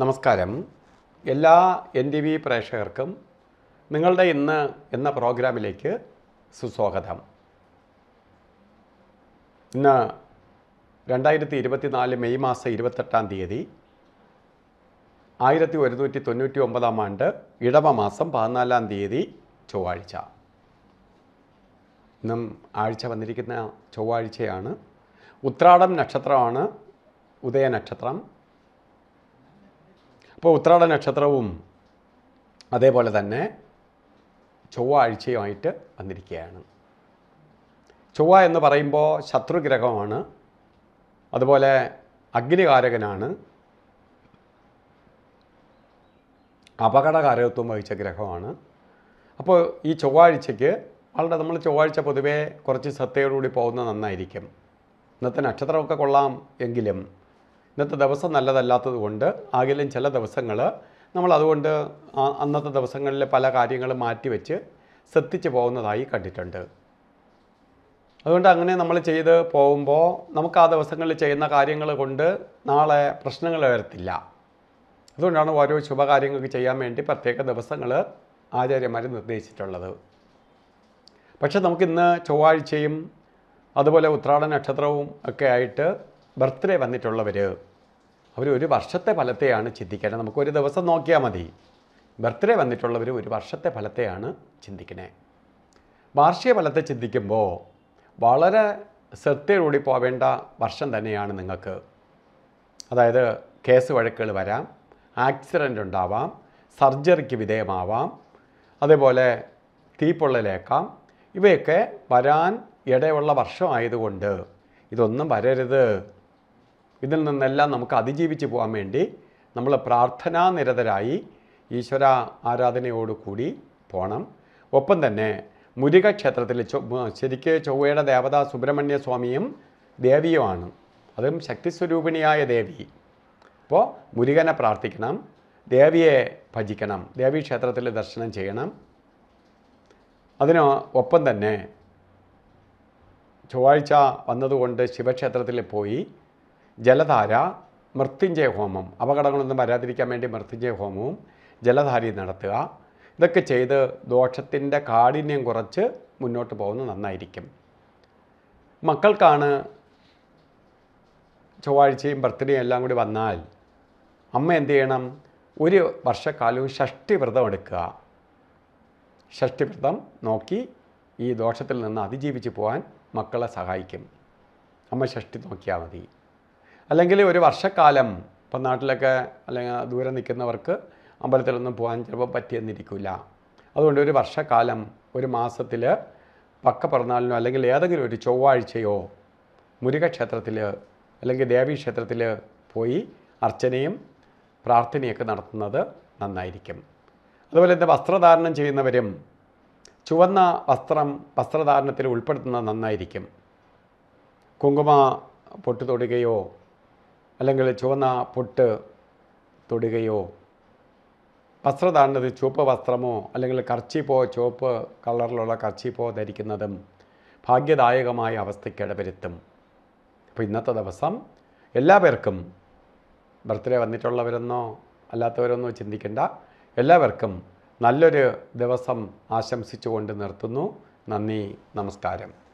നമസ്കാരം. എല്ലാ N T V പ്രേക്ഷകർക്കും നിങ്ങളുടെ ഇന്ന് എന്ന പ്രോഗ്രാമിലേക്ക് സുസ്വാഗതം. ഇന്ന് രണ്ടായിരത്തി ഇരുപത്തിനാല് മെയ് മാസം ഇരുപത്തെട്ടാം തീയതി ആയിരത്തി ഒരുന്നൂറ്റി തൊണ്ണൂറ്റി ഒമ്പതാം ആണ്ട് ഇടവ മാസം പതിനാലാം തീയതി ചൊവ്വാഴ്ച. ഇന്നും ആഴ്ച വന്നിരിക്കുന്ന ചൊവ്വാഴ്ചയാണ്. ഉത്രാടം നക്ഷത്രമാണ് ഉദയ നക്ഷത്രം. അപ്പോൾ ഉത്രാട നക്ഷത്രവും അതേപോലെ തന്നെ ചൊവ്വാഴ്ചയുമായിട്ട് വന്നിരിക്കുകയാണ്. ചൊവ്വ എന്ന് പറയുമ്പോൾ ശത്രുഗ്രഹമാണ്. അതുപോലെ അഗ്നികാരകനാണ്. അപകടകാരകത്വം വഹിച്ച ഗ്രഹമാണ്. അപ്പോൾ ഈ ചൊവ്വാഴ്ചയ്ക്ക് വളരെ നമ്മൾ ചൊവ്വാഴ്ച പൊതുവേ കുറച്ച് ശ്രദ്ധയോടുകൂടി പോകുന്നത് നന്നായിരിക്കും. ഇന്നത്തെ നക്ഷത്രമൊക്കെ കൊള്ളാം എങ്കിലും ഇന്നത്തെ ദിവസം നല്ലതല്ലാത്തത് കൊണ്ട് ആകിലും ചില ദിവസങ്ങൾ നമ്മൾ അതുകൊണ്ട് അന്നത്തെ ദിവസങ്ങളിലെ പല കാര്യങ്ങളും മാറ്റിവെച്ച് ശ്രദ്ധിച്ച് പോകുന്നതായി കണ്ടിട്ടുണ്ട്. അതുകൊണ്ട് അങ്ങനെ നമ്മൾ ചെയ്ത് പോകുമ്പോൾ നമുക്ക് ആ ദിവസങ്ങളിൽ ചെയ്യുന്ന കാര്യങ്ങൾ കൊണ്ട് നാളെ പ്രശ്നങ്ങൾ വരത്തില്ല. അതുകൊണ്ടാണ് ഓരോ ശുഭകാര്യങ്ങൾക്ക് ചെയ്യാൻ വേണ്ടി പ്രത്യേക ദിവസങ്ങൾ ആചാര്യന്മാർ നിർദ്ദേശിച്ചിട്ടുള്ളത്. പക്ഷെ നമുക്കിന്ന് ചൊവ്വാഴ്ചയും അതുപോലെ ഉത്രാട നക്ഷത്രവും ഒക്കെ ആയിട്ട് ബർത്ത്ഡേ വന്നിട്ടുള്ളവർ അവർ ഒരു വർഷത്തെ ഫലത്തെയാണ് ചിന്തിക്കേണ്ടത്. നമുക്കൊരു ദിവസം നോക്കിയാൽ മതി. ബർത്ത്ഡേ വന്നിട്ടുള്ളവർ ഒരു വർഷത്തെ ഫലത്തെയാണ് ചിന്തിക്കണേ. വാർഷിക ഫലത്തെ ചിന്തിക്കുമ്പോൾ വളരെ ശ്രദ്ധയോടുകൂടി പോവേണ്ട വർഷം തന്നെയാണ് നിങ്ങൾക്ക്. അതായത് കേസ് വഴക്കുകൾ വരാം ആക്സിഡന്റ് ഉണ്ടാവാം സർജറിക്ക് വിധേയമാവാം അതേപോലെ തീപ്പൊള്ളലേക്കാം. ഇവയൊക്കെ വരാൻ ഇടയുള്ള വർഷമായതുകൊണ്ട് ഇതൊന്നും വരരുത്. ഇതിൽ നിന്നെല്ലാം നമുക്ക് അതിജീവിച്ച് പോകാൻ വേണ്ടി നമ്മൾ പ്രാർത്ഥനാ നിരതരായി ഈശ്വര ആരാധനയോടുകൂടി പോകണം ഒപ്പം തന്നെ മുരുക ക്ഷേത്രത്തിൽ ശരിക്ക് ചൊവ്വയുടെ ദേവത സുബ്രഹ്മണ്യ സ്വാമിയും ദേവിയുമാണ്. അതും ശക്തിസ്വരൂപിണിയായ ദേവി. അപ്പോൾ മുരുകനെ പ്രാർത്ഥിക്കണം ദേവിയെ ഭജിക്കണം ദേവി ക്ഷേത്രത്തിൽ ദർശനം ചെയ്യണം. അതിന് ഒപ്പം തന്നെ ചൊവ്വാഴ്ച വന്നതുകൊണ്ട് ശിവക്ഷേത്രത്തിൽ പോയി ജലധാര മൃത്യുഞ്ജയ ഹോമം അപകടങ്ങളൊന്നും വരാതിരിക്കാൻ വേണ്ടി മൃത്യുഞ്ജയ ഹോമവും ജലധാരയും നടത്തുക. ഇതൊക്കെ ചെയ്ത് ദോഷത്തിന്റെ കാഠിന്യം കുറച്ച് മുന്നോട്ട് പോകുന്നത് നന്നായിരിക്കും. മക്കൾക്കാണ് ചൊവ്വാഴ്ചയും ബർത്ത്ഡേയും എല്ലാം കൂടി വന്നാൽ അമ്മ എന്ത് ചെയ്യണം? ഒരു വർഷക്കാലവും ഷഷ്ടി വ്രതം എടുക്കുക. ഷഷ്ടിവ്രതം നോക്കി ഈ ദോഷത്തിൽ നിന്ന് അതിജീവിച്ച് പോകാൻ മക്കളെ സഹായിക്കും. അമ്മ ഷഷ്ടി നോക്കിയാൽ മതി. അല്ലെങ്കിൽ ഒരു വർഷക്കാലം ഇപ്പം നാട്ടിലൊക്കെ അല്ലെങ്കിൽ ദൂരെ നിൽക്കുന്നവർക്ക് അമ്പലത്തിലൊന്നും പോകാൻ ചിലപ്പോൾ പറ്റിയെന്നിരിക്കില്ല. അതുകൊണ്ട് ഒരു വർഷക്കാലം ഒരു മാസത്തിൽ പക്ക പിറന്നാളിനോ അല്ലെങ്കിൽ ഏതെങ്കിലും ഒരു ചൊവ്വാഴ്ചയോ മുരുകക്ഷേത്രത്തിൽ അല്ലെങ്കിൽ ദേവീക്ഷേത്രത്തിൽ പോയി അർച്ചനയും പ്രാർത്ഥനയൊക്കെ നടത്തുന്നത് നന്നായിരിക്കും. അതുപോലെ തന്നെ വസ്ത്രധാരണം ചെയ്യുന്നവരും ചുവന്ന വസ്ത്രം വസ്ത്രധാരണത്തിൽ ഉൾപ്പെടുത്തുന്നത് നന്നായിരിക്കും. കുങ്കുമ പൊട്ടു തൊടുകയോ അല്ലെങ്കിൽ ചുവന്ന പൊട്ട് തൊടുകയോ വസ്ത്രധാരണത്തിൽ ചുവപ്പ് വസ്ത്രമോ അല്ലെങ്കിൽ കർച്ചിപ്പോ ചുവപ്പ് കളറിലുള്ള കർച്ചിപ്പോ ധരിക്കുന്നതും ഭാഗ്യദായകമായ അവസ്ഥയ്ക്ക് ഇടവരുത്തും. അപ്പോൾ ഇന്നത്തെ ദിവസം എല്ലാ പേർക്കും ബർത്ത്ഡേ വന്നിട്ടുള്ളവരെന്നോ അല്ലാത്തവരെന്നോ ചിന്തിക്കേണ്ട എല്ലാവർക്കും നല്ലൊരു ദിവസം ആശംസിച്ചുകൊണ്ട് നിർത്തുന്നു. നന്ദി നമസ്കാരം.